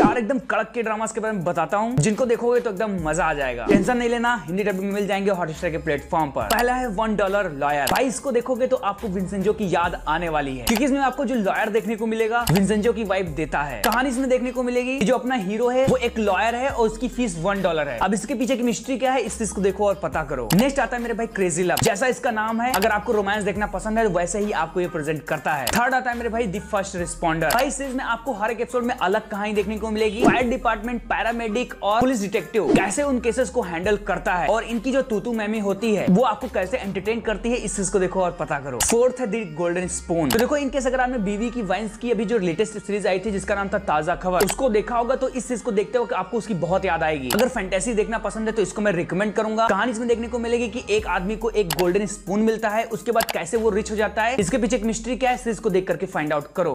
die. चार एकदम कड़क के ड्रामास के बारे में बताता हूँ। जिनको देखोगे तो एकदम मज़ा आ जाएगा। टेंशन नहीं लेना, हिंदी डबिंग में मिल जाएँगे हॉटस्टार के प्लेटफॉर्म पर। पहला है वन डॉलर लॉयर भाई, इसको देखोगे तो आपको विंसेंजो की याद आने वाली है। क्योंकि इसमें आपको जो लॉयर देखने को मिलेगा विंसेंजो की वाइफ देता है। कहानी इसमें देखने को मिलेगी जो अपना हीरो है, वो एक लॉयर है और उसकी फ़ीस वन डॉलर है। अब इसके पीछे की मिस्ट्री क्या है इस चीज़ को देखो और पता करो। नेक्स्ट आता है मेरे भाई क्रेजी लव जैसा इसका नाम है, अगर आपको रोमांस देखना पसंद है, वैसे ही आपको ये प्रेजेंट करता है। थर्ड आता है मेरे भाई दी फ़र्स्ट रिस्पॉन्डर भाई सीरीज़ में आपको हर एक एपिसोड में अलग कहानी देखने को मिलेगी फायर डिपार्टमेंट पैरामेडिक और पुलिस डिटेक्टिव कैसे उन केसेस को हैंडल करता है और इनकी जो तूतू मैमी होती है, वो आपको कैसे एंटरटेन करती है, इस चीज़ को देखो और पता करो। फोर्थ है दी गोल्डन स्पून तो देखो इनकेस अगर आपने बीवी की वाइन्स की अभी जो लेटेस्ट सीरीज़ आई थी, जिसका नाम था ताज़ा खबर, उसको देखा होगा तो इस चीज़ को देखते हो आपको उसकी बहुत याद आएगी। अगर फैंटेसी देखना पसंद है तो इसको मैं रिकमेंड करूँगा। कहानी इसमें देखने को मिलेगी कि एक आदमी को एक गोल्डन स्पून मिलता है, उसके बाद कैसे वो रिच हो जाता है। इसके पीछे एक मिस्ट्री क्या है, इस चीज़ को देख करके फाइंड आउट करो।